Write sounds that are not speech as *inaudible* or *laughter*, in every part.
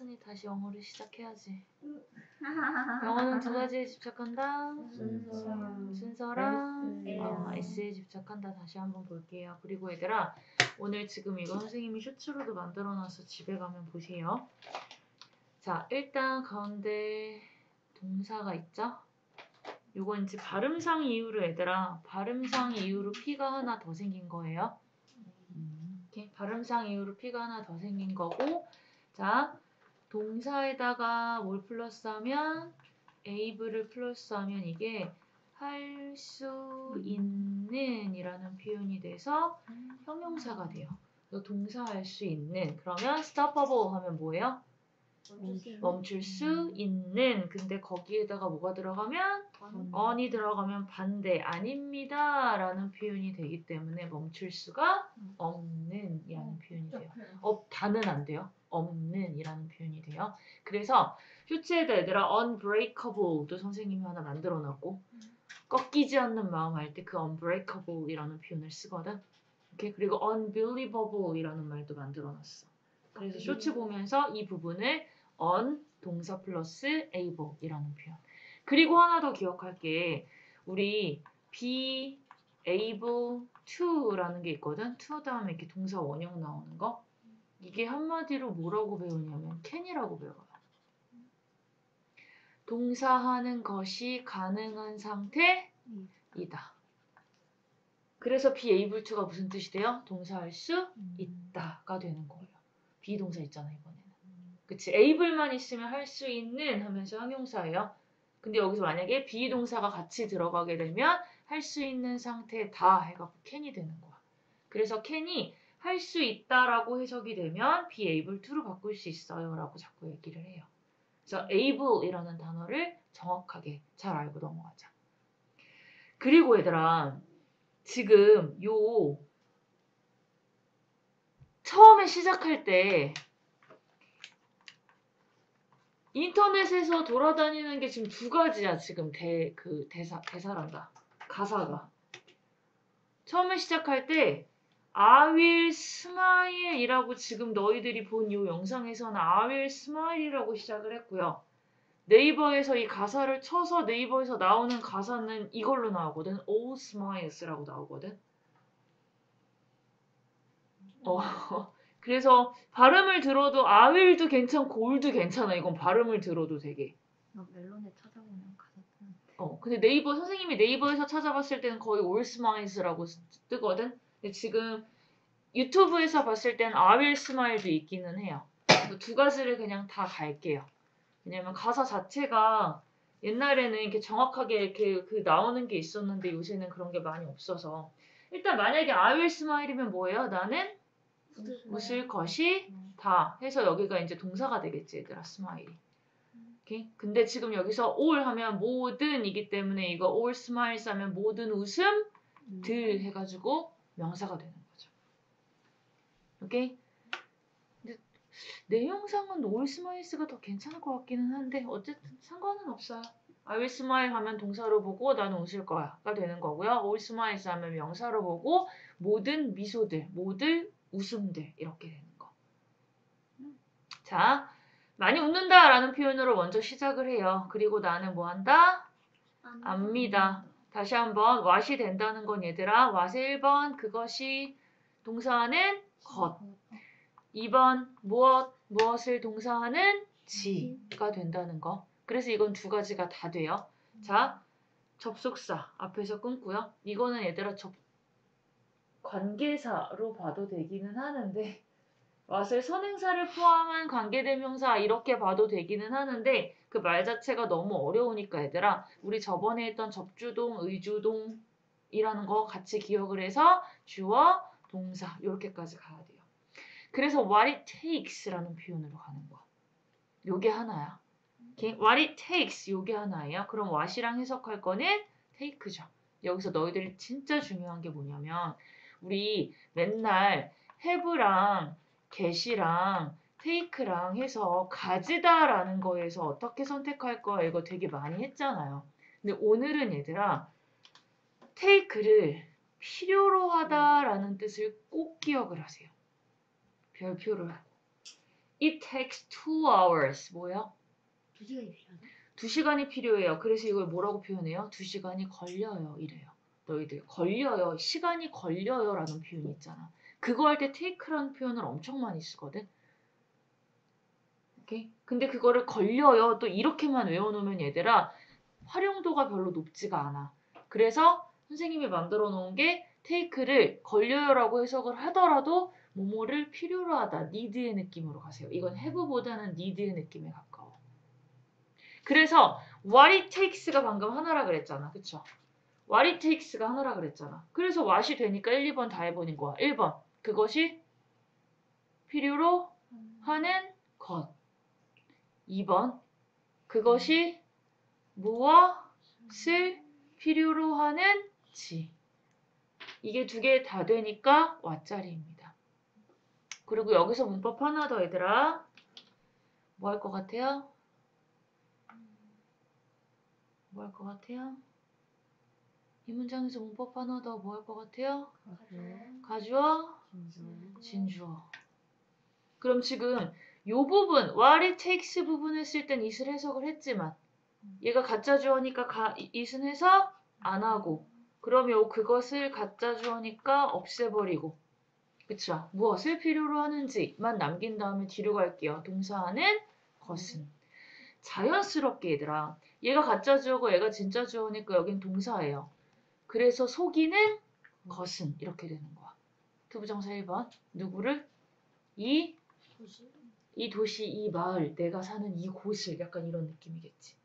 순이 다시 영어를 시작해야지. *laughs* 영어는 두 가지에 집착한다. 순서. 순서랑 S. 어, S에 집착한다. 다시 한번 볼게요. 그리고 얘들아, 오늘 지금 이거 선생님이 쇼츠로도 만들어놔서 집에 가면 보세요. 자, 일단 가운데 동사가 있죠? 요건 이제 발음상 이유로 얘들아, 발음상 이유로 P가 하나 더 생긴 거예요. 이렇게 발음상 이유로 P가 하나 더 생긴 거고, 자, 동사에다가 뭘 플러스하면 able을 플러스하면 이게 할 수 있는 이라는 표현이 돼서 형용사가 돼요. 그래서 동사 할 수 있는 그러면 stoppable 하면 뭐예요? 멈출 수 있는 근데 거기에다가 뭐가 들어가면 on이 들어가면 반대 아닙니다 라는 표현이 되기 때문에 멈출 수가 없는 이라는 표현이 돼요. 없다는 안 돼요. 없는 이라는 표현이 돼요. 그래서 쇼츠에다 얘들아 unbreakable도 선생님이 하나 만들어 놨고 꺾이지 않는 마음 할 때 그 unbreakable 이라는 표현을 쓰거든. 이렇게 그리고 unbelievable 이라는 말도 만들어 놨어. 그래서 쇼츠 보면서 이 부분을 on 동사 플러스 able 이라는 표현. 그리고 하나 더 기억할 게 우리 be able to라는 게 있거든. to 다음에 이렇게 동사 원형 나오는 거. 이게 한마디로 뭐라고 배우냐면 can이라고 배워요. 동사하는 것이 가능한 상태이다. 그래서 be able to가 무슨 뜻이 돼요? 동사할 수 있다가 되는 거예요. 비동사 있잖아 이번에는. 그치? able만 있으면 할 수 있는 하면서 형용사예요. 근데 여기서 만약에 비동사가 같이 들어가게 되면 할 수 있는 상태다 해갖고 can이 되는 거야. 그래서 can이 할 수 있다라고 해석이 되면 be able to로 바꿀 수 있어요라고 자꾸 얘기를 해요. 그래서 able이라는 단어를 정확하게 잘 알고 넘어가자. 그리고 얘들아 지금 요 처음에 시작할 때 인터넷에서 돌아다니는 게 지금 두 가지야 지금 대 그 대사 대사란다 가사가 처음에 시작할 때 I will smile이라고 지금 너희들이 본 이 영상에서는 I will smile이라고 시작을 했고요. 네이버에서 이 가사를 쳐서 네이버에서 나오는 가사는 이걸로 나오거든. All smiles라고 나오거든. 어, *laughs* 그래서 발음을 들어도 will도 괜찮고 all도 괜찮아. 이건 발음을 들어도 되게. 멜론에 찾아보면 가사 뜨는. 어, 근데 네이버 선생님이 네이버에서 찾아봤을 때는 거의 all smiles라고 뜨거든. 근데 지금 유튜브에서 봤을 때는 I will smile도 있기는 해요. 그두 가지를 그냥 다 갈게요. 왜냐면 가사 자체가 옛날에는 이렇게 정확하게 이렇게 그 나오는 게 있었는데 요새는 그런 게 많이 없어서 일단 만약에 will smile이면 뭐예요? 나는 웃을 것이 다 해서 여기가 이제 동사가 되겠지 얘들아 스마일이. 오케이? 근데 지금 여기서 all 하면 모든 이기 때문에 이거 all smiles 하면 모든 웃음 들 해가지고 명사가 되는 거죠. 오케이? 근데 내용상은 all smiles가 더 괜찮을 것 같기는 한데 어쨌든 상관은 없어요. I will smile 하면 동사로 보고 나는 웃을 거야가 되는 거고요. all smiles 하면 명사로 보고 모든 미소들, 모든 웃음들 이렇게 되는 거. 자, 많이 웃는다라는 표현으로 먼저 시작을 해요. 그리고 나는 뭐 한다? 압니다. 다시 한번 what이 된다는 건 얘들아. what의 1번 그것이 동사하는 것. 2번 무엇 무엇을 동사하는 지가 된다는 거. 그래서 이건 두 가지가 다 돼요. 자 접속사 앞에서 끊고요. 이거는 얘들아 접 관계사로 봐도 되기는 하는데 what을 선행사를 포함한 관계대명사 이렇게 봐도 되기는 하는데 그 말 자체가 너무 어려우니까 얘들아 우리 저번에 했던 접주동, 의주동이라는 거 같이 기억을 해서 주어, 동사 이렇게까지 가야 돼요. 그래서 what it takes라는 표현으로 가는 거야. 요게 하나야. what it takes 요게 하나예요. 그럼 what이랑 해석할 거는 take죠. 여기서 너희들이 진짜 중요한 게 뭐냐면 우리 맨날 have랑 get이랑 take랑 해서 가지다라는 거에서 어떻게 선택할 거야 이거 되게 많이 했잖아요. 근데 오늘은 얘들아 take를 필요로 하다라는 뜻을 꼭 기억을 하세요. 별표를 하고 It takes two hours. 뭐야? 두 시간이 필요하다. 두 시간이 필요해요. 그래서 이걸 뭐라고 표현해요? 두 시간이 걸려요. 이래요. 너희들 걸려요. 시간이 걸려요라는 표현이 있잖아. 그거 할때 take라는 표현을 엄청 많이 쓰거든. 오케이? 근데 그거를 걸려요. 또 이렇게만 외워놓으면 얘들아 활용도가 별로 높지가 않아. 그래서 선생님이 만들어 놓은 게 take를 걸려요라고 해석을 하더라도 뭐뭐를 필요로 하다, need의 느낌으로 가세요. 이건 have보다는 need의 느낌에 가까워. 그래서 what it takes가 방금 하나라 그랬잖아. 그쵸? what it takes가 하나라 그랬잖아. 그래서 what이 되니까 1, 2번 다 해보는 거야. 1번 그것이 필요로 하는 것. 2번 그것이 무엇을 필요로 하는지. 이게 두 개 다 되니까 what자리입니다. 그리고 여기서 문법 하나 더 얘들아. 뭐 할 것 같아요? 뭐 할 것 같아요? 이 문장에서 문법 하나 더 뭐 할 것 같아요? 가주어, 진주어. 그럼 지금 요 부분 what it takes 부분을 쓸땐 it을 해석을 했지만 얘가 가짜 주어니까 가, it은 해석 안 하고 요 그것을 가짜 주어니까 없애버리고 그쵸? 무엇을 필요로 하는지만 남긴 다음에 뒤로 갈게요. 동사하는 것은 자연스럽게 얘들아 얘가 가짜 주어고 얘가 진짜 주어니까 여긴 동사예요. 그래서 속이는 것은 이렇게 되는 거야. 투부정사 1번 누구를? 이, 이 도시, 이 마을, 내가 사는 이 곳을 약간 이런 느낌이겠지.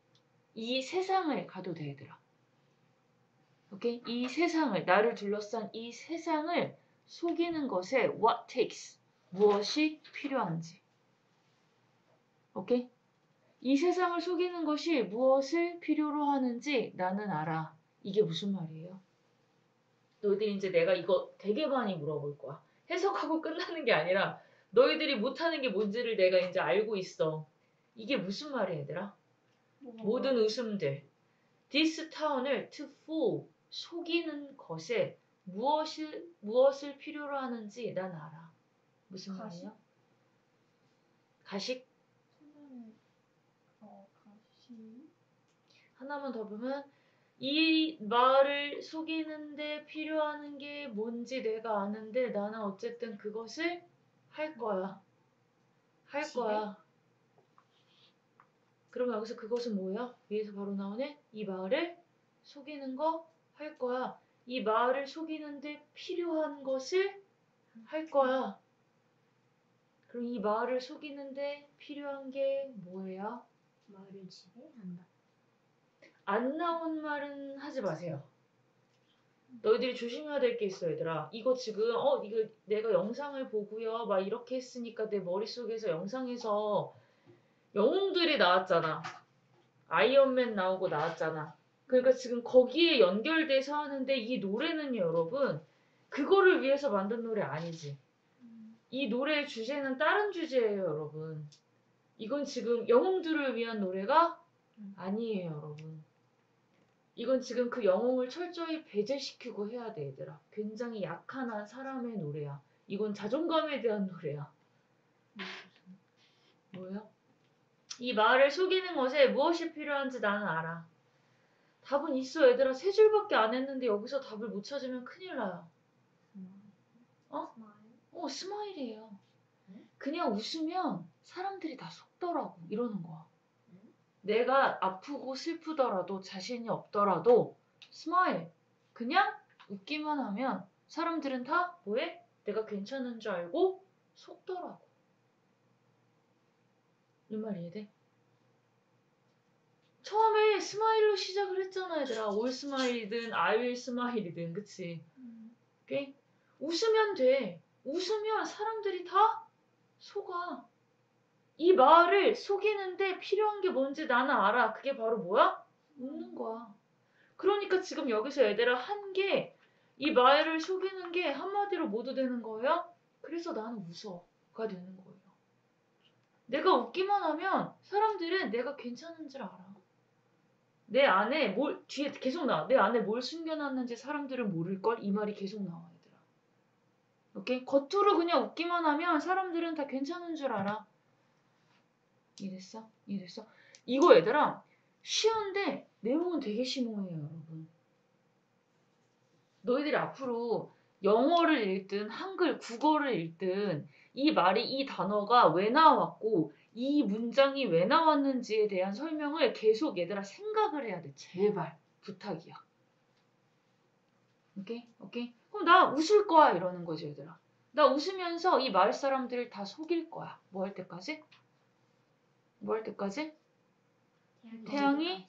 이 세상을 가도 돼 얘들아. 오케이? 이 세상을 나를 둘러싼 이 세상을 속이는 것에 what takes 무엇이 필요한지. 오케이? 이 세상을 속이는 것이 무엇을 필요로 하는지 나는 알아. 이게 무슨 말이에요? 너희들이 이제 내가 이거 되게 많이 물어볼 거야. 해석하고 *laughs* 끝나는 게 아니라 너희들이 못하는 게 뭔지를 내가 이제 알고 있어. 이게 무슨 말이야, 얘들아? 모든 웃음들. This town을 to fool, 속이는 것에 무엇을, 무엇을 필요로 하는지 난 알아. 무슨 가식? 말이야? 가식? 어, 가시. 하나만 더 보면 이 말을 속이는 데 필요한 게 뭔지 내가 아는데 나는 어쨌든 그것을 할 거야. 할 집에? 거야. 그럼 여기서 그것은 뭐야? 위에서 바로 나오네? 이 말을 속이는 거 할 거야. 이 말을 속이는데 필요한 것을 할 거야. 그럼 이 말을 속이는데 필요한 게 뭐예요? 말을 집에 한다. 안 나온 말은 하지 마세요. 너희들이 조심해야 될 게 있어, 얘들아. 이거 지금, 어, 이거 내가 영상을 보고요. 막 이렇게 했으니까 내 머릿속에서 영상에서 영웅들이 나왔잖아. 아이언맨 나오고 나왔잖아. 그러니까 지금 거기에 연결돼서 하는데 이 노래는요, 여러분. 그거를 위해서 만든 노래 아니지. 이 노래의 주제는 다른 주제예요, 여러분. 이건 지금 영웅들을 위한 노래가 아니에요, 여러분. 이건 지금 그 영웅을 철저히 배제시키고 해야 돼, 얘들아. 굉장히 약한 한 사람의 노래야. 이건 자존감에 대한 노래야. 뭐예요? 이 말을 속이는 것에 무엇이 필요한지 나는 알아. 답은 있어, 얘들아. 세 줄밖에 안 했는데 여기서 답을 못 찾으면 큰일 나요. 어? 어, 스마일이에요. 그냥 웃으면 사람들이 다 속더라고. 이러는 거야. 내가 아프고 슬프더라도 자신이 없더라도 Smile. 그냥 웃기만 하면 사람들은 다 뭐해? 내가 괜찮은 줄 알고 속더라고. 이 말 이해돼? 처음에 smile로 시작을 했잖아, 얘들아. all smile이든 I will smile이든, 그치? 오케이? 웃으면 돼. 웃으면 사람들이 다 속아. 이 말을 속이는데 필요한 게 뭔지 나는 알아. 그게 바로 뭐야? 웃는 거야. 그러니까 지금 여기서 얘들아 한 게 이 말을 속이는 게 한마디로 모두 되는 거예요. 그래서 나는 웃어가 되는 거예요. 내가 웃기만 하면 사람들은 내가 괜찮은 줄 알아. 내 안에 뭘 뒤에 계속 나와. 내 안에 뭘 숨겨놨는지 사람들은 모를 걸. 이 말이 계속 나와 얘들아. 오케이? 겉으로 그냥 웃기만 하면 사람들은 다 괜찮은 줄 알아. 이해됐어? 이해됐어? 이거 얘들아 쉬운데 내용은 되게 심오해요 여러분. 너희들이 앞으로 영어를 읽든 한글 국어를 읽든 이 말이 이 단어가 왜 나왔고 이 문장이 왜 나왔는지에 대한 설명을 계속 얘들아 생각을 해야 돼. 제발. 부탁이야. 오케이? 오케이? 그럼 나 웃을 거야 이러는 거지 얘들아. 나 웃으면서 이 마을 사람들을 다 속일 거야. 뭐 할 때까지? 뭐 할 때까지? 태양이?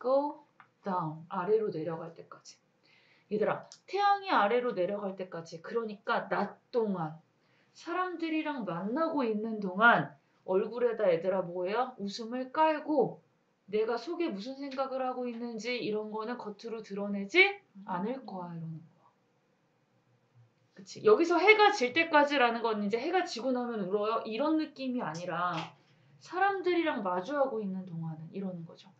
go down 아래로 내려갈 때까지 얘들아 태양이 아래로 내려갈 때까지 그러니까 낮 동안 사람들이랑 만나고 있는 동안 얼굴에다 얘들아 뭐예요? 웃음을 깔고 내가 속에 무슨 생각을 하고 있는지 이런 거는 겉으로 드러내지 않을 거야 이러는 거야 그치 여기서 해가 질 때까지라는 건 이제 해가 지고 나면 울어요 이런 느낌이 아니라 사람들이랑 마주하고 있는 동안은 이러는 거죠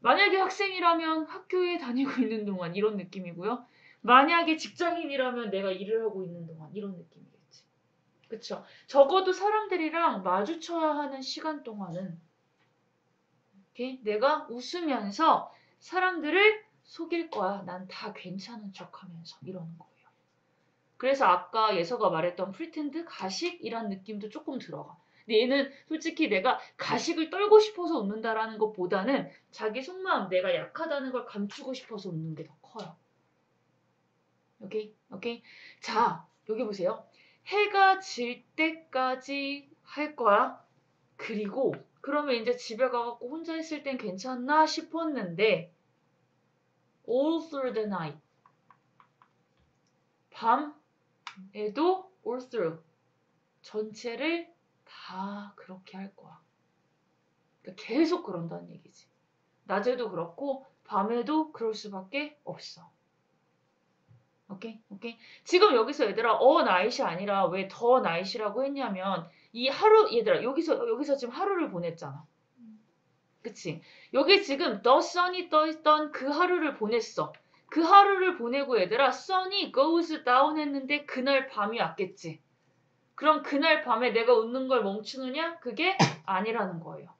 만약에 학생이라면 학교에 다니고 *laughs* 있는 동안 이런 느낌이고요. 만약에 직장인이라면 내가 일을 하고 있는 동안 이런 느낌이겠지. 그쵸? 적어도 사람들이랑 마주쳐야 하는 시간 동안은 이렇게 내가 웃으면서 사람들을 속일 거야. 난 다 괜찮은 척 하면서 이러는 거예요. 그래서 아까 예서가 말했던 pretend 가식이란 느낌도 조금 들어가. 얘는 솔직히 내가 가식을 떨고 싶어서 웃는다라는 것보다는 자기 속마음 내가 약하다는 걸 감추고 싶어서 웃는 게 더 커요. 오케이? 오케이? 자, 여기 보세요. 해가 질 때까지 할 거야. 그리고 그러면 이제 집에 가갖고 혼자 있을 땐 괜찮나 싶었는데 all through the night 밤에도 all through 전체를 다 그렇게 할 거야. 그러니까 계속 그런다는 얘기지. 낮에도 그렇고 밤에도 그럴 수밖에 없어. 오케이? 오케이? 지금 여기서 얘들아 어 나잇이 아니라 왜 더 나잇이라고 했냐면 이 하루 얘들아 여기서 여기서 지금 하루를 보냈잖아. 그치? 여기 지금 the sun이 떠있던 그 하루를 보냈어. 그 하루를 보내고 얘들아 sun이 goes down 했는데 그날 밤이 왔겠지. 그럼 그날 밤에 내가 웃는 걸 멈추느냐? 그게 *coughs* 아니라는 거예요.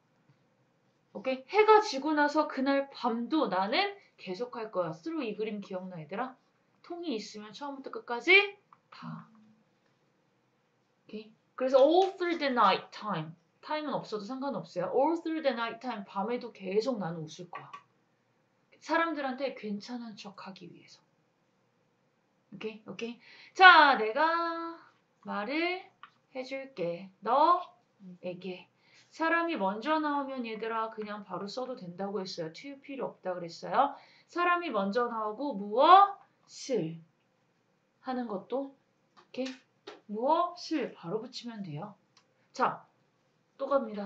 오케이? 해가 지고 나서 그날 밤도 나는 계속 할 거야. 스루 이 그림 기억나 얘들아? 통이 있으면 처음부터 끝까지 다. 오케이? 그래서 all through the night time. 타임은 없어도 상관없어요. all through the night time. 밤에도 계속 나는 웃을 거야. 사람들한테 괜찮은 척 하기 위해서. 오케이? 오케이? 자, 내가 말을 해줄게. 너에게. 사람이 먼저 나오면 얘들아 그냥 바로 써도 된다고 했어요. to 필요 없다 그랬어요. 사람이 먼저 나오고 무엇을 하는 것도 이렇게 무엇을 바로 붙이면 돼요. 자, 또 갑니다.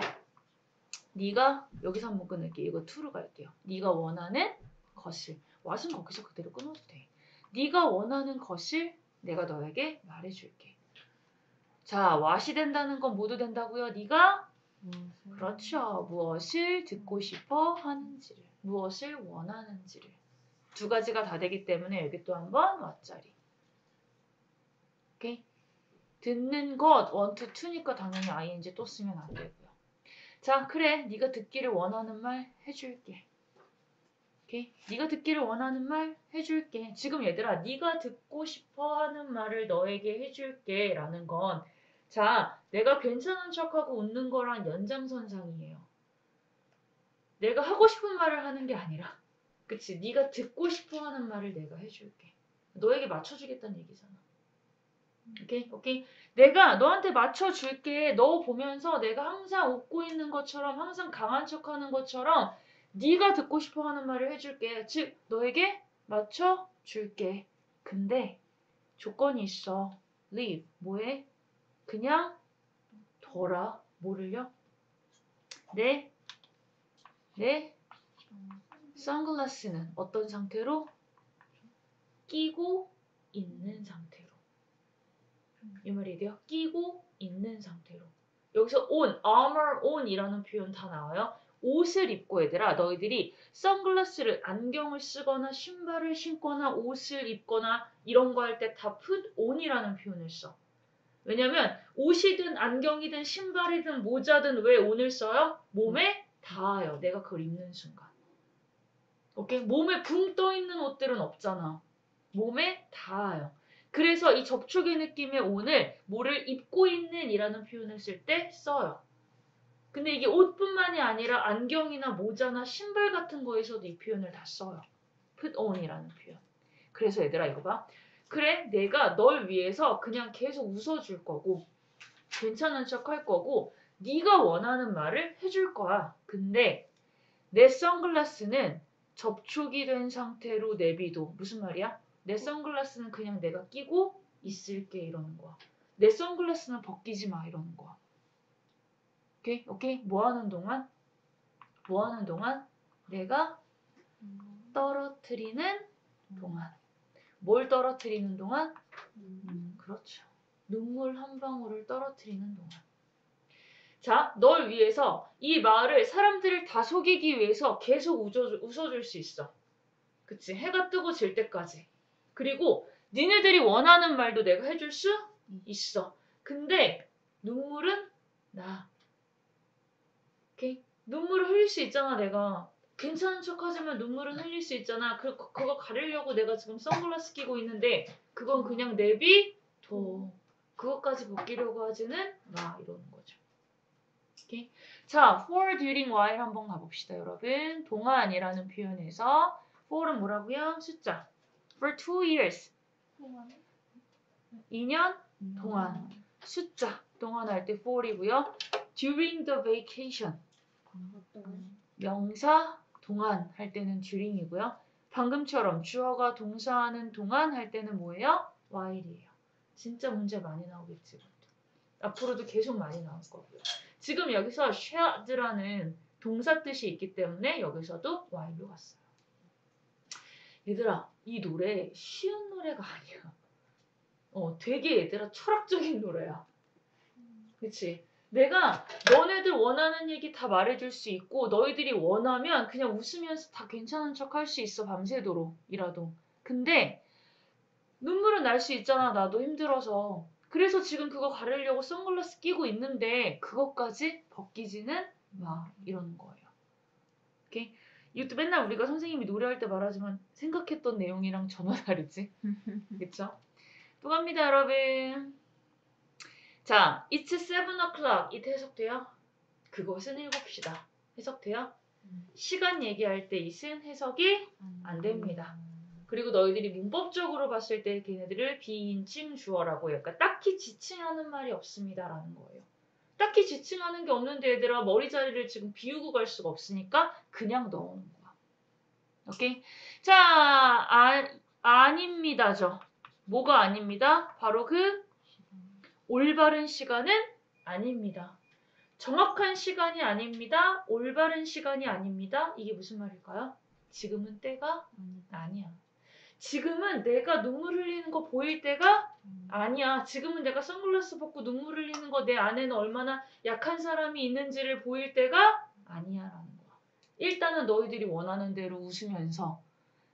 네가 여기서 한번 끊을게. 이거 to로 갈게요. 네가 원하는 것을 왓은 거기서 그대로 끊어도 돼. 네가 원하는 것을 내가 너에게 말해줄게. 자, 왓이 된다는 건 모두 된다고요. 네가 그렇죠. 무엇을 듣고 싶어 하는지를, 무엇을 원하는지를. 두 가지가 다 되기 때문에 여기 또 한번 왓자리. 오케이? 듣는 것, want to니까 당연히 ing 또 쓰면 안 되고요. 자, 그래. 네가 듣기를 원하는 말 해줄게. 네가 듣기를 원하는 말 해줄게. 지금 얘들아, 네가 듣고 싶어 하는 말을 너에게 해줄게. 라는 건 자, 내가 괜찮은 척하고 웃는 거랑 연장선상이에요. 내가 하고 싶은 말을 하는 게 아니라, 그치? 네가 듣고 싶어 하는 말을 내가 해줄게. 너에게 맞춰주겠다는 얘기잖아. 오케이, 오케이. 내가 너한테 맞춰줄게. 너 보면서 내가 항상 웃고 있는 것처럼, 항상 강한 척하는 것처럼, 네가 듣고 싶어 하는 말을 해줄게. 즉, 너에게 맞춰줄게. 근데 조건이 있어. leave. 뭐해? 그냥 둬라. 뭐를요? 내, 내 선글라스는 어떤 상태로? 끼고 있는 상태로. 이 말이 돼요? 끼고 있는 상태로. 여기서 on, armor on이라는 표현 다 나와요. 옷을 입고 얘들아 너희들이 선글라스를 안경을 쓰거나 신발을 신거나 옷을 입거나 이런 거 할 때 다 put on이라는 표현을 써. 왜냐면 옷이든 안경이든 신발이든 모자든 왜 오늘 써요? 몸에 닿아요. 내가 그걸 입는 순간. 오케이? 몸에 붕 떠 있는 옷들은 없잖아. 몸에 닿아요. 그래서 이 접촉의 느낌의 오늘 뭐를 입고 있는 이라는 표현을 쓸 때 써요. 근데 이게 옷뿐만이 아니라 안경이나 모자나 신발 같은 거에서도 이 표현을 다 써요. put on이라는 표현. 그래서 얘들아 이거 봐. 그래 내가 널 위해서 그냥 계속 웃어줄 거고 괜찮은 척 할 거고 네가 원하는 말을 해줄 거야. 근데 내 선글라스는 접촉이 된 상태로 내비도 무슨 말이야? 내 선글라스는 그냥 내가 끼고 있을게 이러는 거야. 내 선글라스는 벗기지 마 이러는 거야. 오케이 오케이 뭐 하는 동안 뭐 하는 동안 내가 떨어뜨리는 동안 뭘 떨어뜨리는 동안 그렇죠. 눈물 한 방울을 떨어뜨리는 동안. 자, 널 위해서 이 말을 사람들을 다 속이기 위해서 계속 웃어줄, 웃어줄 수 있어. 그치? 해가 뜨고 질 때까지. 그리고 니네들이 원하는 말도 내가 해줄 수 있어. 근데 눈물은 나. 오케이? 눈물을 흘릴 수 있잖아, 내가. 괜찮은 척 하지만 눈물은 흘릴 수 있잖아. 그, 그거 가리려고 내가 지금 선글라스 끼고 있는데 그건 그냥 내비 둬. 그것까지 벗기려고 하지는 마 이러는 거죠. 오케이. 자, for during while 한번 가봅시다, 여러분. 동안이라는 표현에서 for은 뭐라고요? 숫자. for two years. 2년 동안. 숫자. 동안 할 때 for이고요. during the vacation. 명사 동안 할 때는 during이고요. 방금처럼 주어가 동사하는 동안 할 때는 뭐예요? while이에요. 진짜 문제 많이 나오겠지. 앞으로도 계속 많이 나올 거고요. 지금 여기서 shad라는 동사 뜻이 있기 때문에 여기서도 while로 갔어요. 얘들아, 이 노래 쉬운 노래가 아니야. 어, 되게 얘들아 철학적인 노래야. 그치? 내가 너네들 원하는 얘기 다 말해줄 수 있고 너희들이 원하면 그냥 웃으면서 다 괜찮은 척 할 수 있어 밤새도록이라도. 근데 눈물은 날 수 있잖아 나도 힘들어서. 그래서 지금 그거 가리려고 선글라스 끼고 있는데 그것까지 벗기지는 마 이러는 거예요. 오케이? 이것도 맨날 우리가 선생님이 노래할 때 말하지만 생각했던 내용이랑 전혀 다르지. *laughs* 그쵸? 또 갑니다 여러분. 자, it's seven o'clock. 이때 해석돼요? 그것은 일곱시다. 해석돼요? 시간 얘기할 때 it은 해석이 안 됩니다. 그리고 너희들이 문법적으로 봤을 때 걔네들을 비인칭 주어라고 해요. 그러니까 딱히 지칭하는 말이 없습니다라는 거예요. 딱히 지칭하는 게 없는데 얘들아 머리 자리를 지금 비우고 갈 수가 없으니까 그냥 넣어놓은 거야. 오케이? 자, 아, 아닙니다죠. 뭐가 아닙니다? 바로 그 올바른 시간은 아닙니다. 정확한 시간이 아닙니다. 올바른 시간이 아닙니다. 이게 무슨 말일까요? 지금은 때가 아니야. 지금은 내가 눈물 흘리는 거 보일 때가 아니야. 지금은 내가 선글라스 벗고 눈물 흘리는 거 내 안에는 얼마나 약한 사람이 있는지를 보일 때가 아니야라는 거야. 일단은 너희들이 원하는 대로 웃으면서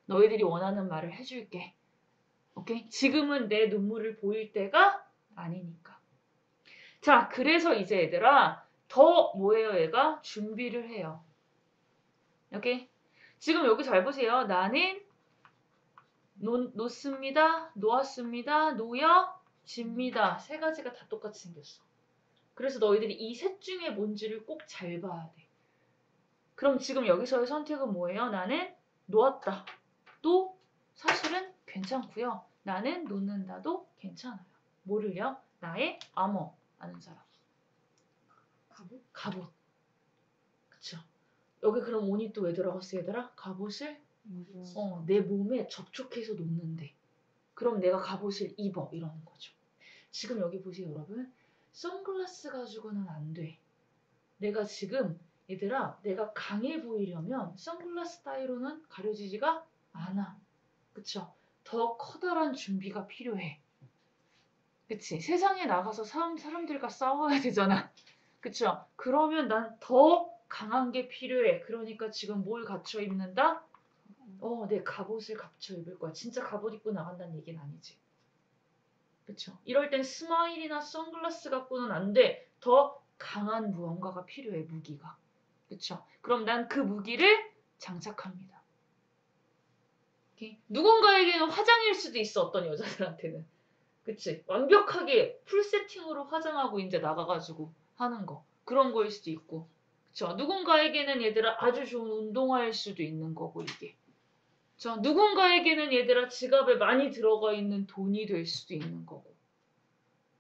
너희들이 원하는 말을 해줄게. 오케이? 지금은 내 눈물을 보일 때가 아니니까. 자, 그래서 이제 얘들아 더 뭐예요? 얘가 준비를 해요. 오케이? 지금 여기 잘 보세요. 나는 놓, 놓습니다. 놓았습니다. 놓여 집니다. 세 가지가 다 똑같이 생겼어. 그래서 너희들이 이 셋 중에 뭔지를 꼭 잘 봐야 돼. 그럼 지금 여기서의 선택은 뭐예요? 나는 놓았다. 또 사실은 괜찮고요. 나는 놓는다도 괜찮아요. 뭐를요? 나의 암호 아는 사람. 갑옷? 갑옷. 그쵸? 여기 그럼 온이 또 왜 들어갔어 얘들아? 갑옷을 어, 내 몸에 접촉해서 놓는데 그럼 내가 갑옷을 입어 이러는 거죠. 지금 여기 보세요 여러분. 선글라스 가지고는 안 돼. 내가 지금 얘들아 내가 강해 보이려면 선글라스 따위로는 가려지지가 않아. 그쵸? 더 커다란 준비가 필요해. 그치? 세상에 나가서 사람, 사람들과 싸워야 되잖아. *laughs* 그쵸? 그러면 난 더 강한 게 필요해. 그러니까 지금 뭘 갖춰 입는다? 어, 내 갑옷을 갖춰 입을 거야. 진짜 갑옷 입고 나간다는 얘기는 아니지. 그쵸? 이럴 땐 smile이나 선글라스 갖고는 안 돼. 더 강한 무언가가 필요해, 무기가. 그쵸? 그럼 난 그 무기를 장착합니다. 오케이? 누군가에게는 화장일 수도 있어, 어떤 여자들한테는. 그치? 완벽하게 풀 세팅으로 화장하고 이제 나가가지고 하는 거. 그런 거일 수도 있고. 그쵸? 누군가에게는 얘들아 아주 좋은 운동화일 수도 있는 거고, 이게. 저 누군가에게는 얘들아 지갑에 많이 들어가 있는 돈이 될 수도 있는 거고.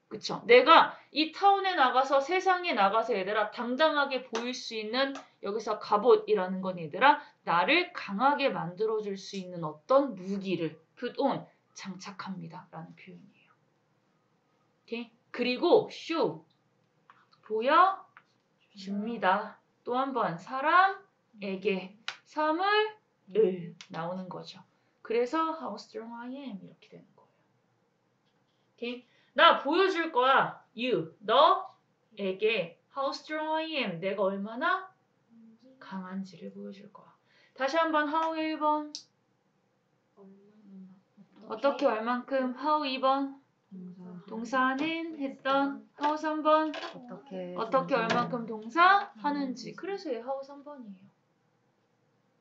그쵸? 내가 이 타운에 나가서 세상에 나가서 얘들아 당당하게 보일 수 있는 여기서 갑옷이라는 건 얘들아 나를 강하게 만들어줄 수 있는 어떤 무기를 put on 장착합니다 라는 표현이에요. 오케이? 그리고 show 보여 줍니다. 또 한 번 사람에게 선물 을 나오는 거죠. 그래서 how strong I am 이렇게 되는 거예요. 오케이? 나 보여줄 거야. you 너에게 how strong I am 내가 얼마나 강한지를 보여줄 거야. 다시 한번 how 1번 어떻게 얼만큼 how 2번 동사는 했던 how 3번 어떻게 어떻게 얼만큼 동사 하는지 그래서 얘 how 3번이에요.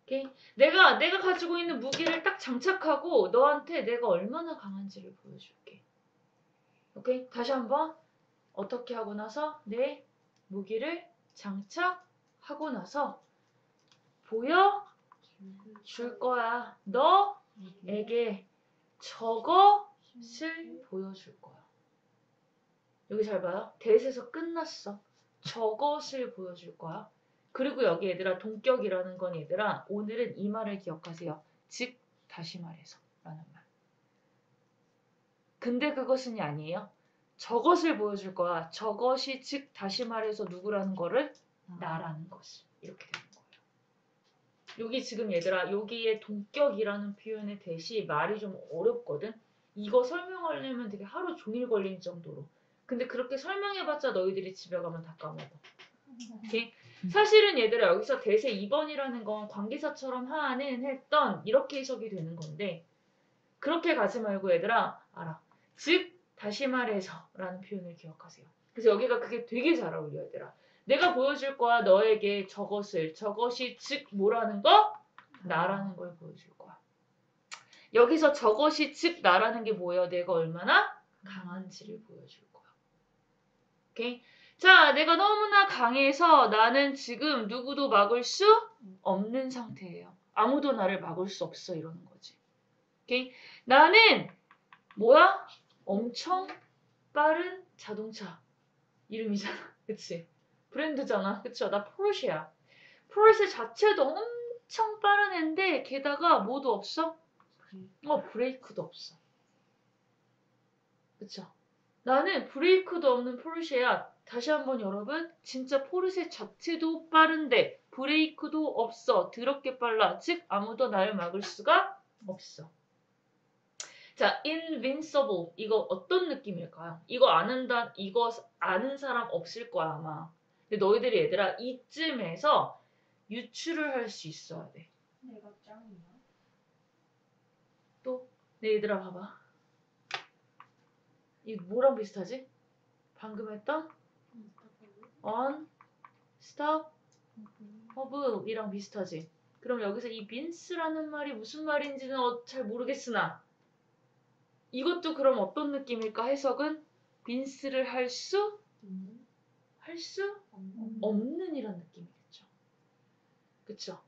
오케이? 내가 내가 가지고 있는 무기를 딱 장착하고 너한테 내가 얼마나 강한지를 보여줄게. 오케이? 다시 한번 어떻게 하고 나서 내 무기를 장착하고 나서 보여 줄 거야. 너에게 저것을 보여줄 거야. 여기 잘 봐요. 대에서 끝났어. 저것을 보여줄 거야. 그리고 여기 얘들아 동격이라는 건 얘들아 오늘은 이 말을 기억하세요. 즉 다시 말해서 라는 말. 근데 그것은이 아니에요. 저것을 보여줄 거야. 저것이 즉 다시 말해서 누구라는 거를 나라는 것을 이렇게 되는 거예요. 여기 지금 얘들아 여기에 동격이라는 표현의 대시 말이 좀 어렵거든. 이거 설명하려면 되게 하루 종일 걸릴 정도로. 근데 그렇게 설명해봤자 너희들이 집에 가면 다 까먹어. 오케이? 사실은 얘들아 여기서 대세 2번이라는 건 관계사처럼 하는 했던 이렇게 해석이 되는 건데 그렇게 가지 말고 얘들아 알아. 즉 다시 말해서 라는 표현을 기억하세요. 그래서 여기가 그게 되게 잘 어울려 얘들아. 내가 보여줄 거야 너에게 저것을 저것이 즉 뭐라는 거? 나라는 걸 보여줄 거야. 여기서 저것이 즉 나라는 게 뭐예요? 내가 얼마나 강한지를 보여줄 거야. 오케이? 자, 내가 너무나 강해서 나는 지금 누구도 막을 수 없는 상태예요. 아무도 나를 막을 수 없어 이러는 거지. 오케이? 나는 뭐야? 엄청 빠른 자동차 이름이잖아. *laughs* 그치? 브랜드잖아. 그쵸? 나 포르쉐야. 포르쉐 자체도 엄청 빠른 앤데 게다가 뭐도 없어? 어, 브레이크도 없어. 그쵸? 나는 브레이크도 없는 포르쉐야. 다시 한번 여러분, 진짜 포르쉐 자체도 빠른데 브레이크도 없어. 더럽게 빨라. 즉 아무도 나를 막을 수가 없어. 자, invincible 이거 어떤 느낌일까요? 이거 아는다 이거 아는 사람 없을 거야 아마. 근데 너희들이 얘들아 이쯤에서 유추를 할 수 있어야 돼. 내가 짱이야. 또, 내 얘들아 봐봐. 이거 뭐랑 비슷하지? 방금 했던 on, stop, of 이랑 비슷하지? 그럼 여기서 이 빈스라는 말이 무슨 말인지는 어- 잘 모르겠으나 이것도 그럼 어떤 느낌일까 해석은 빈스를 할 수? 할 수 없는? 이란 느낌이겠죠. 그쵸?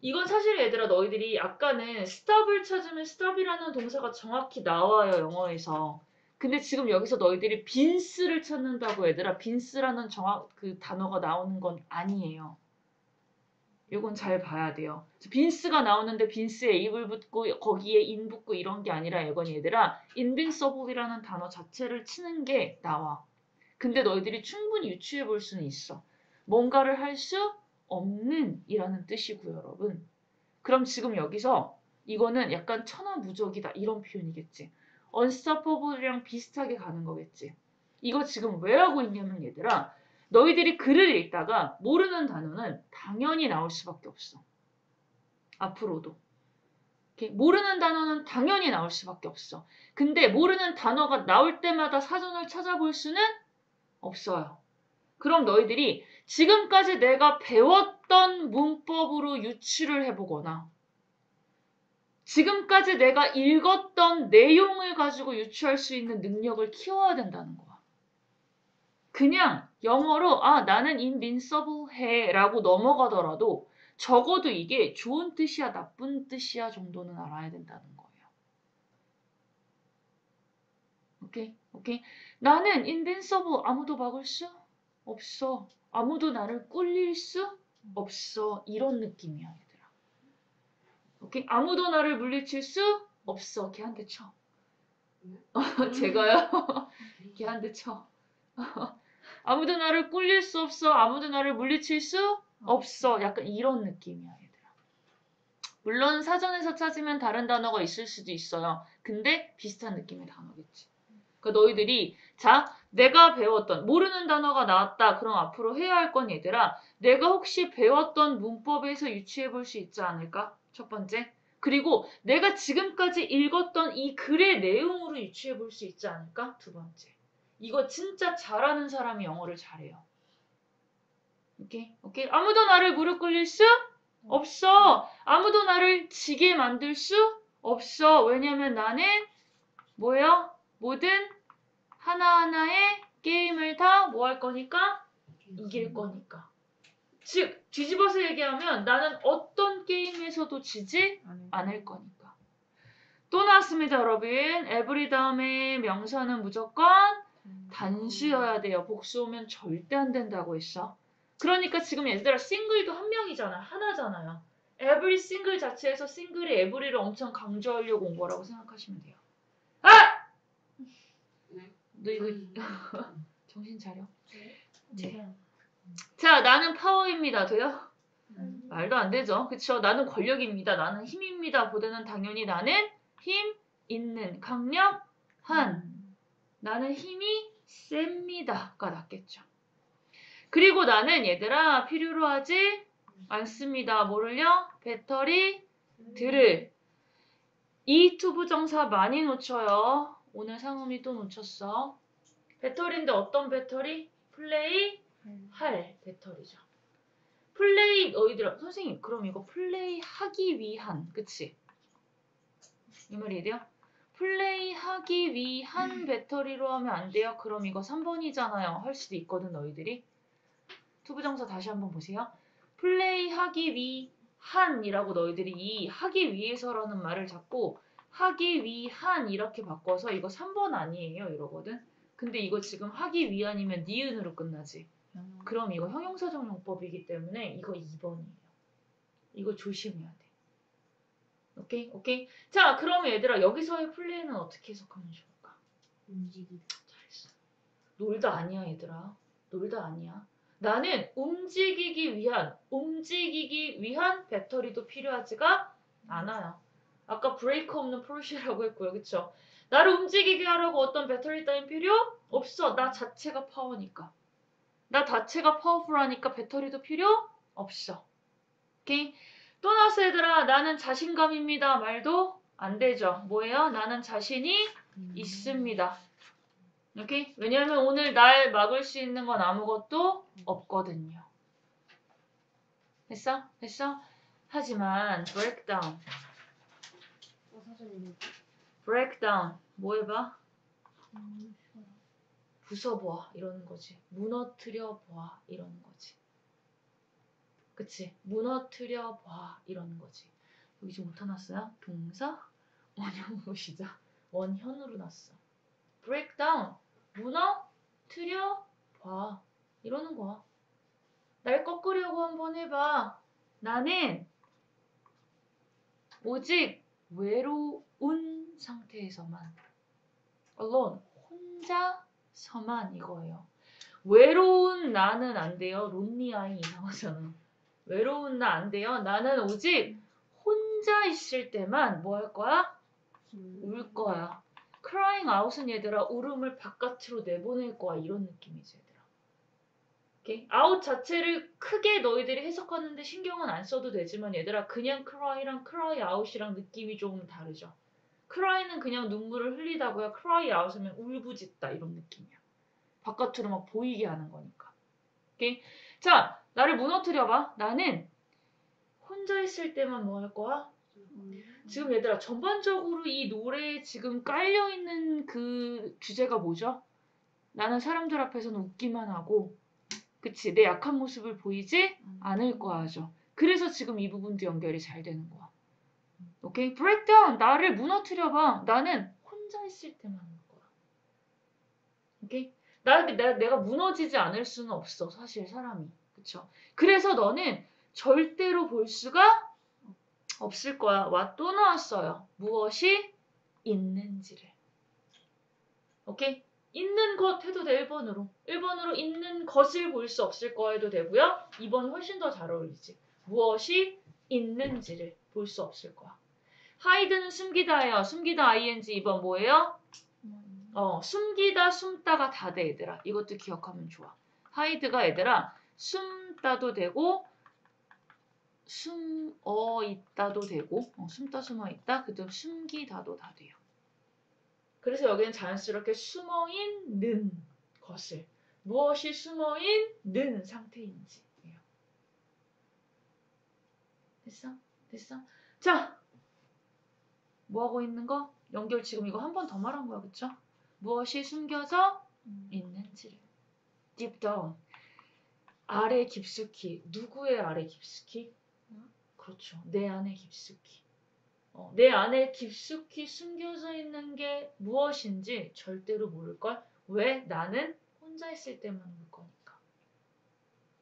이건 사실 얘들아 너희들이 아까는 stop을 찾으면 stop이라는 동사가 정확히 나와요 영어에서. 근데 지금 여기서 너희들이 빈스를 찾는다고 얘들아 빈스라는 정확 그 단어가 나오는 건 아니에요. 이건 잘 봐야 돼요. 빈스가 나오는데 빈스에 입을 붙고 거기에 인 붙고 이런 게 아니라 이건 얘들아 invincible이라는 단어 자체를 치는 게 나와. 근데 너희들이 충분히 유추해 볼 수는 있어. 뭔가를 할 수 없는 이라는 뜻이고요, 여러분. 그럼 지금 여기서 이거는 약간 천하무적이다 이런 표현이겠지. Unstoppable이랑 비슷하게 가는 거겠지. 이거 지금 왜 하고 있냐면 얘들아 너희들이 글을 읽다가 모르는 단어는 당연히 나올 수밖에 없어. 앞으로도. 모르는 단어는 당연히 나올 수밖에 없어. 근데 모르는 단어가 나올 때마다 사전을 찾아볼 수는 없어요. 그럼 너희들이 지금까지 내가 배웠던 문법으로 유추를 해보거나 지금까지 내가 읽었던 내용을 가지고 유추할 수 있는 능력을 키워야 된다는 거야. 그냥 영어로 아 나는 invincible 해라고 넘어가더라도 적어도 이게 좋은 뜻이야 나쁜 뜻이야 정도는 알아야 된다는 거예요. 오케이 오케이 나는 invincible 아무도 막을 수 없어 아무도 나를 꿀릴 수 없어 이런 느낌이야. 오케이 아무도 나를 물리칠 수 없어 걔 한 대 쳐. *laughs* 제가요 걔 한 대 쳐. *laughs* 아무도 나를 꿀릴 수 없어 아무도 나를 물리칠 수 없어. 약간 이런 느낌이야, 얘들아. 물론 사전에서 찾으면 다른 단어가 있을 수도 있어요. 근데 비슷한 느낌의 단어겠지. 그러니까 너희들이 자, 내가 배웠던 모르는 단어가 나왔다. 그럼 앞으로 해야 할 건 얘들아, 내가 혹시 배웠던 문법에서 유추해 볼 수 있지 않을까? 첫 번째. 그리고 내가 지금까지 읽었던 이 글의 내용으로 유추해 볼 수 있지 않을까? 두 번째. 이거 진짜 잘하는 사람이 영어를 잘해요. 오케이? 오케이? 아무도 나를 무릎 꿇릴 수 없어. 아무도 나를 지게 만들 수 없어. 왜냐면 나는 뭐예요? 모든 하나하나의 게임을 다 뭐 할 거니까? 이길 거니까. 즉, 뒤집어서 얘기하면 나는 어떤 게임에서도 지지 않을 거니까. 또 나왔습니다, 여러분. 에브리 다음에 명사는 무조건 단수여야 돼요. 복수 오면 절대 안 된다고 했어. 그러니까 지금 얘들아 싱글도 한 명이잖아. 하나잖아요. every single 자체에서 싱글이 every를 엄청 강조하려고 온 거라고 생각하시면 돼요. 아! 네. 너 이거 음. *laughs* 정신 차려. 제가 자, 나는 파워입니다. 돼요? 음. 말도 안 되죠. 그쵸? 나는 권력입니다. 나는 힘입니다. 보다는 당연히 나는 힘 있는, 강력한, 나는 힘이 셉니다가 낫겠죠. 그리고 나는 얘들아 필요로 하지 않습니다. 뭐를요? 배터리 들을 이 투부정사 많이 놓쳐요. 오늘 상음이 또 놓쳤어. 배터리인데 어떤 배터리? 플레이 할 배터리죠. 플레이 너희들 선생님 그럼 이거 플레이 하기 위한 그치? 이 말이에요? 플레이 하기 위한 배터리로 하면 안 돼요? 그럼 이거 3번이잖아요. 할 수도 있거든 너희들이. 투부정사 다시 한번 보세요. 플레이 하기 위한이라고 너희들이 이 하기 위해서라는 말을 잡고 하기 위한 이렇게 바꿔서 이거 3번 아니에요 이러거든. 근데 이거 지금 하기 위한이면 니은으로 끝나지. 그럼 이거 형용사적 용법이기 때문에 이거 2번이에요. 이거 조심해야 돼. 오케이? 오케이? 자, 그럼 얘들아 여기서의 플레이는 어떻게 해석하면 좋을까? 움직이다. 잘했어. 놀다 아니야, 얘들아. 놀다 아니야. 나는 움직이기 위한, 움직이기 위한 배터리도 필요하지가 않아요. 아까 브레이크 없는 포르쉐라고 했고요. 그쵸? 나를 움직이게 하려고 어떤 배터리 따윈 필요 없어. 나 자체가 파워니까. 나 자체가 파워풀하니까 배터리도 필요 없어. 오케이? 또 나왔어 얘들아. 나는 자신감입니다. 말도 안 되죠. 뭐예요? 나는 자신이 있습니다. 오케이? 왜냐하면 오늘 날 막을 수 있는 건 아무것도 없거든요. 했어? 했어? 하지만 breakdown, 어, 사전이네. breakdown 뭐 해봐? 부숴봐 이러는 거지. 무너뜨려 봐 이러는 거지. 그치? 무너뜨려 봐 이러는 거지. 여기 지금 못하 났어요? 동사 원형으로 시작. 원현으로 났어. breakdown 무너뜨려 봐 이러는 거야. 날 꺾으려고 한번 해봐. 나는 오직 외로운 상태에서만 alone 혼자 서만 이거예요. 외로운 나는 안 돼요. 론리 아이 이상하잖아. 외로운 나 안 돼요. 나는 오직 혼자 있을 때만 뭐 할 거야? 울 거야. crying out은 얘들아 울음을 바깥으로 내보낼 거야 이런 느낌이지 얘들아. 오케이? 아웃 자체를 크게 너희들이 해석하는데 신경은 안 써도 되지만 얘들아 그냥 cry랑 cry out이랑 느낌이 조금 다르죠. Cry는 그냥 눈물을 흘리다고요. cry out은 울부짖다 이런 느낌이야. 바깥으로 막 보이게 하는 거니까. 오케이? 자, 나를 무너뜨려봐. 나는 혼자 있을 때만 뭐 할 거야? 지금 얘들아 전반적으로 이 노래에 지금 깔려 있는 그 주제가 뭐죠? 나는 사람들 앞에서는 웃기만 하고, 그치? 내 약한 모습을 보이지 않을 거야죠. 그래서 지금 이 부분도 연결이 잘 되는 거야. 오케이? 브레이크다운 나를 무너뜨려봐. 나는 혼자 있을 때만 하는 거야. 오케이? 나, 나 내가 무너지지 않을 수는 없어. 사실 사람이. 그쵸? 그래서 너는 절대로 볼 수가 없을 거야. 와 또 나왔어요. 무엇이 있는지를. 오케이? 있는 것 해도 돼 1번으로. 1번으로 있는 것을 볼 수 없을 거 해도 되고요. 2번이 훨씬 더 잘 어울리지. 무엇이 있는지를 볼 수 없을 거야. 하이드는 숨기다예요. 숨기다 ing 2번 뭐예요? 어, 숨기다 숨다가 다 돼 얘들아. 이것도 기억하면 좋아. 하이드가 얘들아 숨다도 되고 숨어 있다도 되고 어, 숨다 숨어 있다 그다음 숨기다도 다 돼요. 그래서 여기는 자연스럽게 숨어 있는 것을 무엇이 숨어 있는 상태인지. 됐어? 됐어? 자, 뭐 하고 있는 거? 연결 지금 이거 한 번 더 말한 거야, 그쵸? 무엇이 숨겨져 있는지를 deep down 아래 깊숙이 누구의 아래 깊숙이? 그렇죠. 내 안에 깊숙이. 어, 내 안에 깊숙이 숨겨져 있는 게 무엇인지 절대로 모를걸. 왜? 나는 혼자 있을 때만 볼 거니까.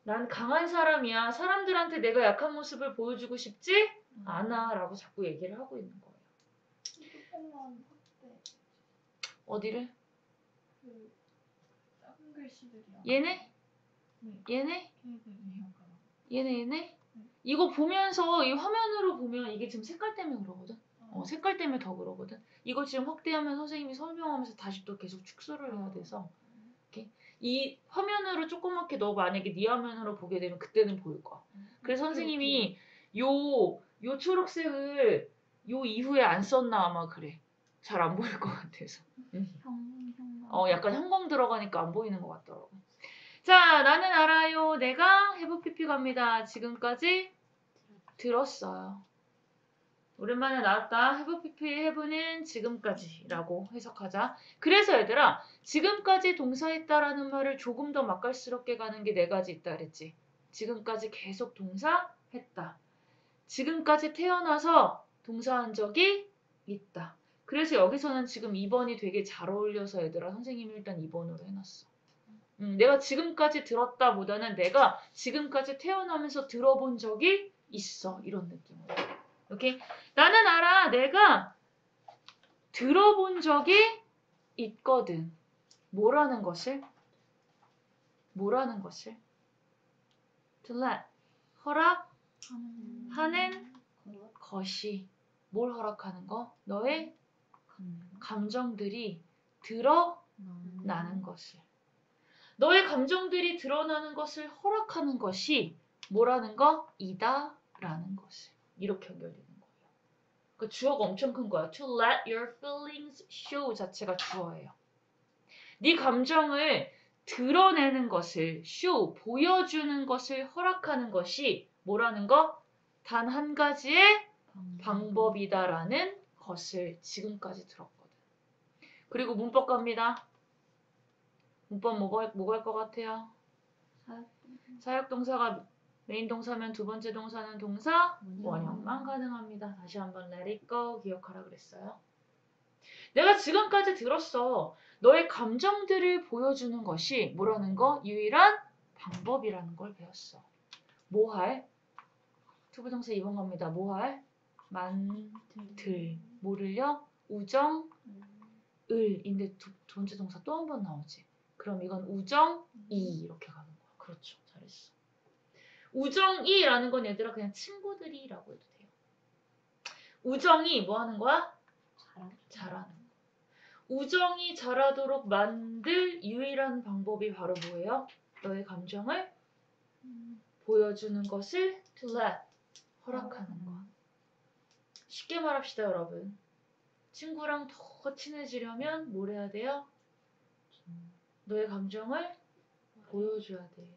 난 강한 사람이야. 사람들한테 내가 약한 모습을 보여주고 싶지 않아. 라고 자꾸 얘기를 하고 있는 거예요. 확대. 어디를? 그 작은. 얘네? 네. 얘네? 얘네 얘네? 이거 보면서 이 화면으로 보면 이게 지금 색깔 때문에 그러거든. 어, 색깔 때문에 더 그러거든. 이거 지금 확대하면 선생님이 설명하면서 다시 또 계속 축소를 해야 돼서 이 화면으로 조그맣게 너 만약에 네 화면으로 보게 되면 그때는 보일 거야. 그래서 선생님이 요, 요 초록색을 요 이후에 안 썼나 아마 그래. 잘 안 보일 것 같아서. 음. 어, 약간 형광 들어가니까 안 보이는 것 같더라고. 자, 나는 알아요. 내가 해보피피 갑니다. 지금까지 들었어요. 오랜만에 나왔다. 해보피피 해보는 지금까지라고 해석하자. 그래서 얘들아, 지금까지 동사했다라는 말을 조금 더 맛깔스럽게 가는 게 네 가지 있다 그랬지. 지금까지 계속 동사했다. 지금까지 태어나서 동사한 적이 있다. 그래서 여기서는 지금 2번이 되게 잘 어울려서 얘들아 선생님이 일단 2번으로 해놨어. 음, 내가 지금까지 들었다 보다는 내가 지금까지 태어나면서 들어본 적이 있어 이런 느낌으로. 오케이? 나는 알아. 내가 들어본 적이 있거든. 뭐라는 것을? 뭐라는 것을? To 허락하는 하는 것이 뭘 허락하는 거? 너의 것. 감정들이 드러나는 것을. 너의 감정들이 드러나는 것을 허락하는 것이 뭐라는 거? 이다라는 것을. 이렇게 연결되는 거예요. 그 주어가 엄청 큰 거야. To let your feelings show 자체가 주어예요. 네 감정을 드러내는 것을 show 보여주는 것을 허락하는 것이 뭐라는 거? 단 한 가지의 방법이다라는 것을 지금까지 들었거든. 그리고 문법 갑니다. 문법 뭐가 뭐가 할 것 같아요? 사역 동사가 메인 동사면 두 번째 동사는 동사 원형만 가능합니다. 다시 한번 let it go 기억하라 그랬어요. 내가 지금까지 들었어. 너의 감정들을 보여주는 것이 뭐라는 거? 유일한 방법이라는 걸 배웠어. 뭐 할? 투부정사 2번 갑니다. 뭐 할? 만들. 뭐를요? 우정, 을인데 두, 두 번째 동사 또 한 번 나오지. 그럼 이건 우정 이 이렇게 가는 거야. 그렇죠. 잘했어. 우정이라는 건 얘들아 그냥 친구들이라고 해도 돼요. 우정이 뭐 하는 거야? 잘하는 거. 우정이 자라도록 만들 유일한 방법이 바로 뭐예요? 너의 감정을 보여주는 것을 to let 허락하는 거. 쉽게 말합시다, 여러분. 친구랑 더 친해지려면 뭘 해야 돼요? 너의 감정을 보여줘야 돼.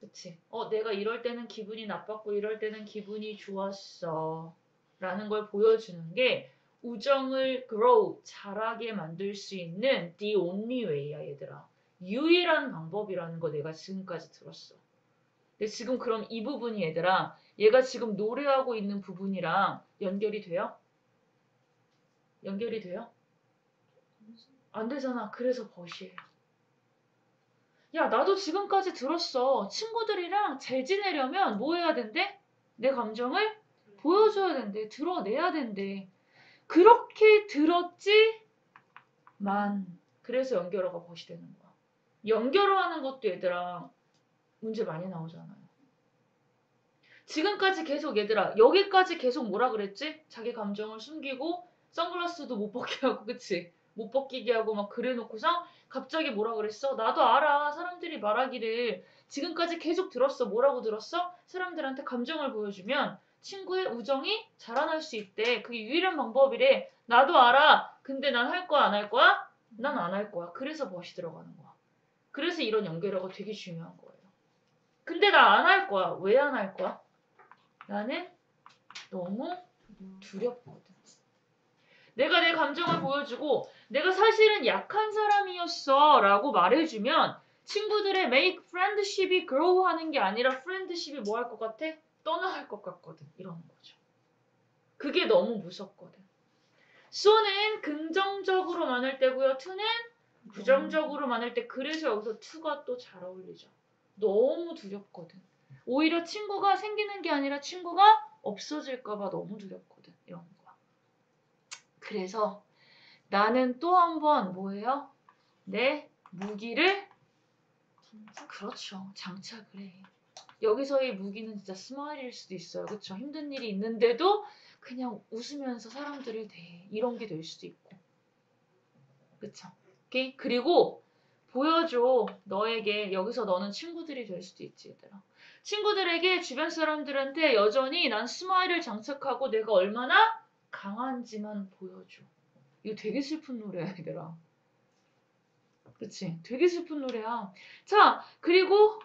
그치? 어, 내가 이럴 때는 기분이 나빴고 이럴 때는 기분이 좋았어. 라는 걸 보여주는 게 우정을 grow, 자라게 만들 수 있는 the only way야, 얘들아. 유일한 방법이라는 거 내가 지금까지 들었어. 근데 지금 그럼 이 부분이 얘들아, 얘가 지금 노래하고 있는 부분이랑 연결이 돼요? 연결이 돼요? 안 되잖아. 그래서 벗이에요. 야, 나도 지금까지 들었어. 친구들이랑 잘 지내려면 뭐 해야 된대? 내 감정을 보여줘야 된대. 드러내야 된대. 그렇게 들었지 만 그래서 연결어가 벗이 되는 거야. 연결어 하는 것도 얘들아 문제 많이 나오잖아요. 지금까지 계속 얘들아 여기까지 계속 뭐라 그랬지? 자기 감정을 숨기고 선글라스도 못 벗게 하고 그치? 못 벗기게 하고 막 그래놓고서 갑자기 뭐라 그랬어? 나도 알아. 사람들이 말하기를 지금까지 계속 들었어. 뭐라고 들었어? 사람들한테 감정을 보여주면 친구의 우정이 자라날 수 있대. 그게 유일한 방법이래. 나도 알아. 근데 난 할 거야, 안 할 거야? 난 안 할 거야. 그래서 멋이 들어가는 거야. 그래서 이런 연결어가 되게 중요한 거예요. 근데 나 안 할 거야. 왜 안 할 거야? 나는 너무 두렵거든. 내가 내 감정을 보여주고 내가 사실은 약한 사람이었어 라고 말해주면 친구들의 make friendship이 grow 하는 게 아니라 friendship이 뭐 할 것 같아? 떠나갈 것 같거든. 이러는 거죠. 그게 너무 무섭거든. so는 긍정적으로 많을 때고요. to는 부정적으로 많을 때 그래서 여기서 to가 또 잘 어울리죠. 너무 두렵거든. 오히려 친구가 생기는 게 아니라 친구가 없어질까 봐 너무 두렵거든. 이런 거야. 그래서 나는 또 한 번 뭐예요? 내 무기를 그렇죠. 장착을 해. 여기서의 무기는 진짜 smile일 수도 있어요. 그렇죠? 힘든 일이 있는데도 그냥 웃으면서 사람들을 대. 이런 게 될 수도 있고. 그렇죠? 오케이? 그리고 보여줘. 너에게 여기서 너는 친구들이 될 수도 있지, 얘들아. 친구들에게 주변 사람들한테 여전히 난 smile을 장착하고 내가 얼마나 강한지만 보여줘. 이거 되게 슬픈 노래야, 얘들아. 그치? 되게 슬픈 노래야. 자, 그리고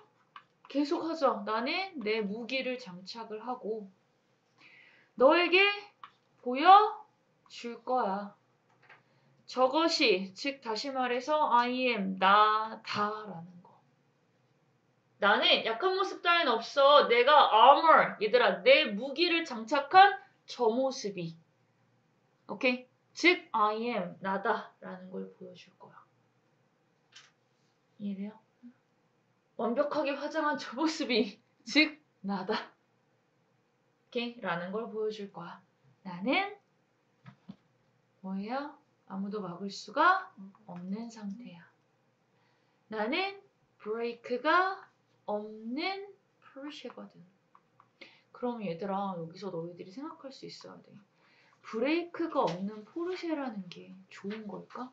계속 하죠. 나는 내 무기를 장착을 하고 너에게 보여줄 거야. 저것이, 즉, 다시 말해서 I am, 나 다라는 거. 나는 약한 모습 따윈 없어. 내가 armor, 얘들아, 내 무기를 장착한 저 모습이. 오케이? 즉, I am, 나다라는 걸 보여줄 거야. 이해돼요? 완벽하게 화장한 저 모습이, *laughs* 즉, 나다. 오케이? 라는 걸 보여줄 거야. 나는 뭐예요? 아무도 막을 수가 없는 상태야. 나는 브레이크가 없는 포르쉐거든. 그럼 얘들아, 여기서 너희들이 생각할 수 있어야 돼. 브레이크가 없는 포르쉐라는 게 좋은 걸까?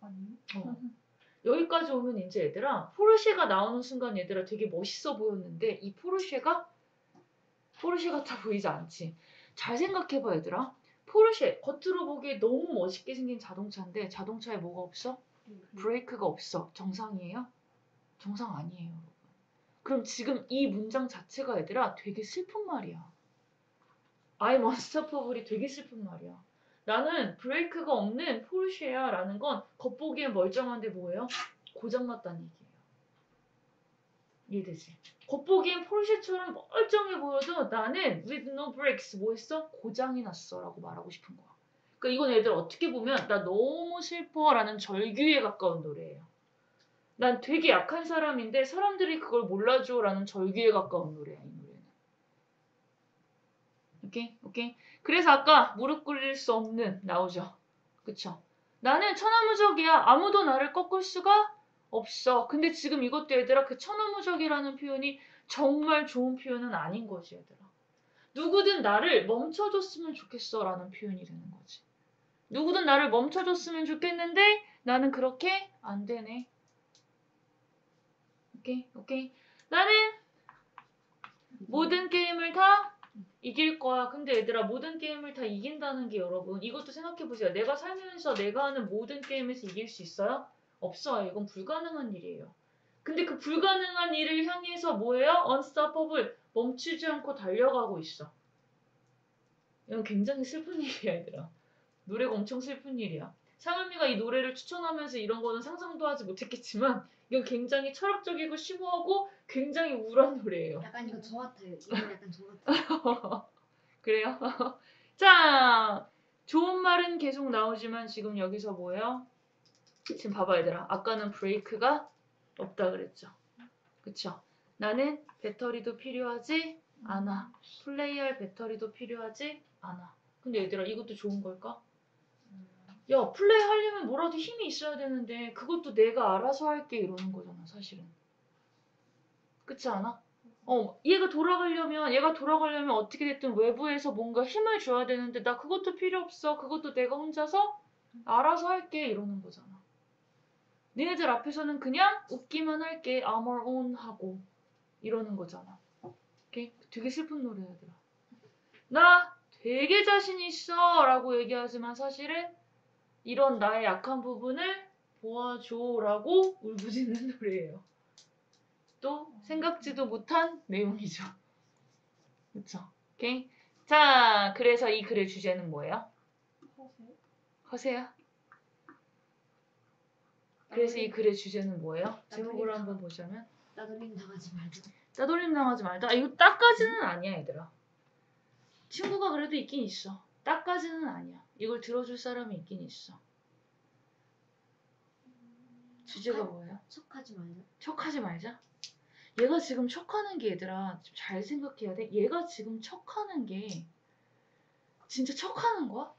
아니. 어. *laughs* 여기까지 오면 이제 얘들아 포르쉐가 나오는 순간 얘들아 되게 멋있어 보였는데 이 포르쉐가 포르쉐 같아 보이지 않지? 잘 생각해봐 얘들아 포르쉐 겉으로 보기에 너무 멋있게 생긴 자동차인데 자동차에 뭐가 없어? 브레이크가 없어 정상이에요? 정상 아니에요 여러분 그럼 지금 이 문장 자체가 얘들아 되게 슬픈 말이야 I'm unstoppable이 되게 슬픈 말이야 나는 브레이크가 없는 포르쉐야 라는 건 겉보기엔 멀쩡한데 뭐예요? 고장났다는 얘기예요. 이해되지? 겉보기엔 포르쉐처럼 멀쩡해 보여도 나는 with no brakes 뭐 했어? 고장이 났어 라고 말하고 싶은 거야. 그러니까 이건 애들 어떻게 보면 나 너무 슬퍼 라는 절규에 가까운 노래예요. 난 되게 약한 사람인데 사람들이 그걸 몰라줘 라는 절규에 가까운 노래야. 오케이? 오케이? 그래서 아까 무릎 꿇릴 수 없는 나오죠. 그쵸? 나는 천하무적이야. 아무도 나를 꺾을 수가 없어. 근데 지금 이것도 얘들아 그 천하무적이라는 표현이 정말 좋은 표현은 아닌 거지 얘들아. 누구든 나를 멈춰줬으면 좋겠어 라는 표현이 되는 거지. 누구든 나를 멈춰줬으면 좋겠는데 나는 그렇게 안 되네. 오케이? 오케이? 나는 모든 게임을 다 이길 거야. 근데 얘들아 모든 게임을 다 이긴다는 게 여러분 이것도 생각해 보세요. 내가 살면서 내가 하는 모든 게임에서 이길 수 있어요? 없어요. 이건 불가능한 일이에요. 근데 그 불가능한 일을 향해서 뭐예요? unstoppable 멈추지 않고 달려가고 있어. 이건 굉장히 슬픈 *laughs* 일이야, 얘들아. 노래가 엄청 슬픈 일이야. 상은미가 이 노래를 추천하면서 이런 거는 상상도 하지 못했겠지만 이건 굉장히 철학적이고 심오하고 굉장히 우울한 노래예요. 약간 이거 저 같아요. *laughs* 이거 약간 저 같아요. *laughs* 그래요? *laughs* 자, 좋은 말은 계속 나오지만 지금 여기서 뭐예요? 지금 봐봐 얘들아. 아까는 브레이크가 없다 그랬죠. 그쵸? 나는 배터리도 필요하지 않아. 플레이할 배터리도 필요하지 않아. 근데 얘들아 이것도 좋은 걸까? 야 플레이 하려면 뭐라도 힘이 있어야 되는데 그것도 내가 알아서 할게 이러는 거잖아 사실은. 그렇지 않아? 어 얘가 돌아가려면 얘가 돌아가려면 어떻게 됐든 외부에서 뭔가 힘을 줘야 되는데 나 그것도 필요 없어 그것도 내가 혼자서 알아서 할게 이러는 거잖아. 니네들 앞에서는 그냥 웃기만 할게 I'm our own 하고 이러는 거잖아. 오케이? 되게 슬픈 노래야 얘들아. 나 되게 자신 있어 라고 얘기하지만 사실은 이런 나의 약한 부분을 도와줘 라고 울부짖는 *laughs* 노래예요. 또 생각지도 못한 내용이죠. 그쵸? 오케이? 자, 그래서 이 글의 주제는 뭐예요? 허세. 허세야? 그래서 이 글의 주제는 뭐예요? 제목을 한번 보자면 나돌림 당하지 말자. 따돌림 당하지 말자. 아, 이거 딱까지는 아니야, 얘들아. 친구가 그래도 있긴 있어. 딱까지는 아니야. 이걸 들어줄 사람이 있긴 있어. 주제가 뭐예요? 척하지 말자. 척하지 말자. 얘가 지금 척하는 게 얘들아 좀잘 생각해야 돼. 얘가 지금 척하는 게 진짜 척하는 거야?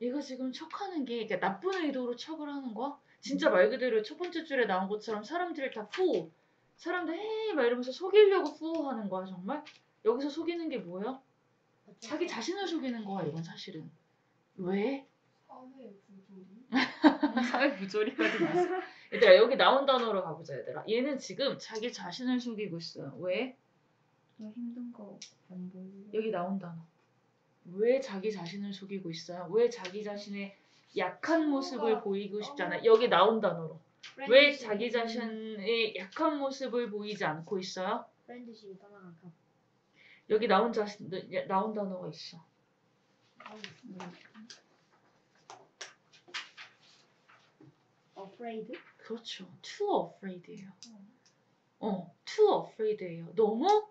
얘가 지금 척하는 게 그러니까 나쁜 의도로 척을 하는 거야? 진짜 말 그대로 첫 번째 줄에 나온 것처럼 사람들을 다 푸. 사람들 헤이 막 이러면서 속이려고 푸 하는 거야 정말? 여기서 속이는 게 뭐예요? 자기 자신을 속이는 거야 이건 사실은. 왜? 사회 부조리. *laughs* 사회 부조리까지 나왔어. 얘들아 여기 나온 단어로 가보자 얘들아. 얘는 지금 자기 자신을 속이고 있어요. 왜? 너 힘든 거 안 보이고. 여기 나온 단어. 왜 자기 자신을 속이고 있어요? 왜 자기 자신의 약한 모습을 보이고 싶잖아. 여기 나온 단어로. 왜 자기 자신의 약한 모습을 보이지 않고 있어요? 프렌드십이 떠나간 값. 여기 나온 자신 나온 단어가 있어. afraid. 그렇죠. too afraid예요. 어, too afraid예요. 너무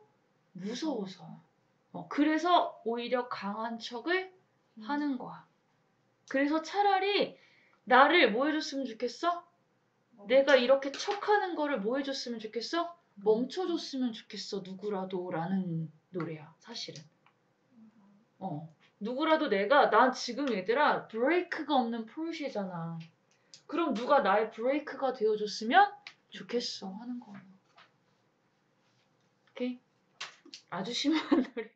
무서워서. 어, 그래서 오히려 강한 척을 하는 거야. 그래서 차라리 나를 뭐 해줬으면 좋겠어? 내가 이렇게 척하는 거를 뭐 해줬으면 좋겠어? 멈춰줬으면 좋겠어 누구라도 라는 노래야 사실은. 어. 누구라도 내가 난 지금 얘들아 브레이크가 없는 포르쉐잖아. 그럼 누가 나의 브레이크가 되어줬으면 좋겠어 하는 거예요. 오케이? 아주 심한 *laughs* 노래